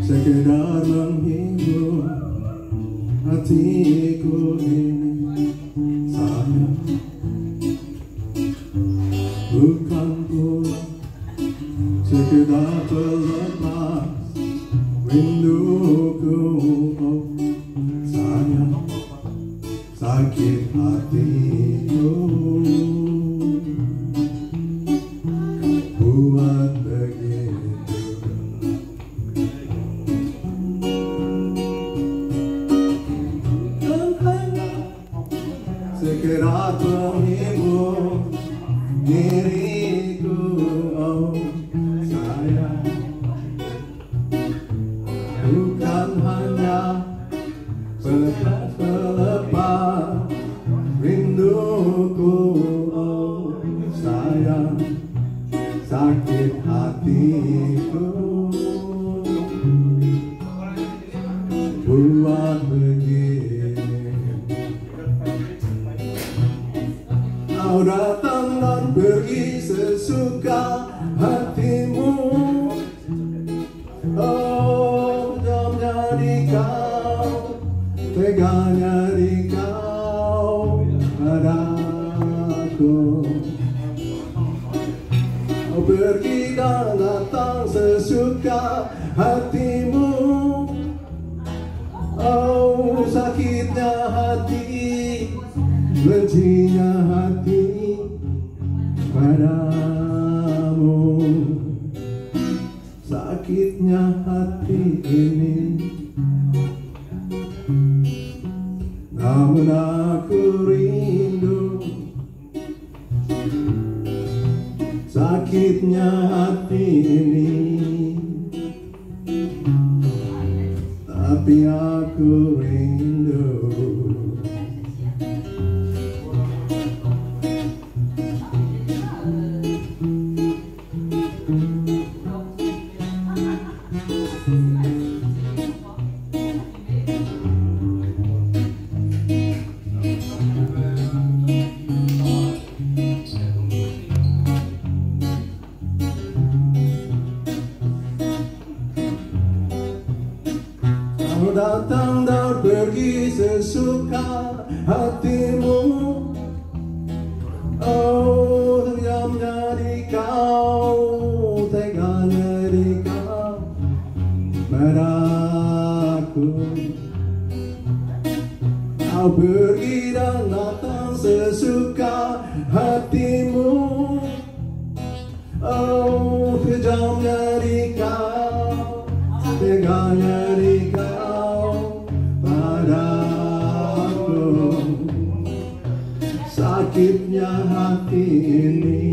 Sekedar menghibur hatiku ini sayang pelepas rinduku oh sayang sakit buat sekedar diriku oh bukan hanya pelepas pelepas rinduku oh sayang sakit hatiku. Buat begini Kau datang dan pergi sesuka hatimu di kau Teganya di kau padaku pergi dan datang sesuka hatimu Sakitnya hati ini. Tapi aku rindu Datang dan pergi sesuka hatimu. Oh, diamnya di kau, teganya di kau Padaku Kau pergi dan datang sesuka hatimu. Oh, kejamnya di kau Teganya Padaku. Sakitnya hati ini.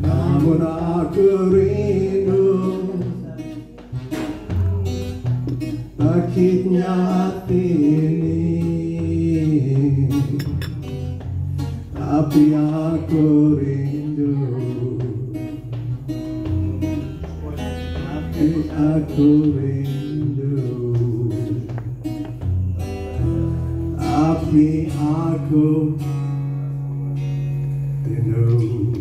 Namun aku rindu. Sakitnya hati ini. Tapi aku rindu. Tapi aku rindu me I go, they know.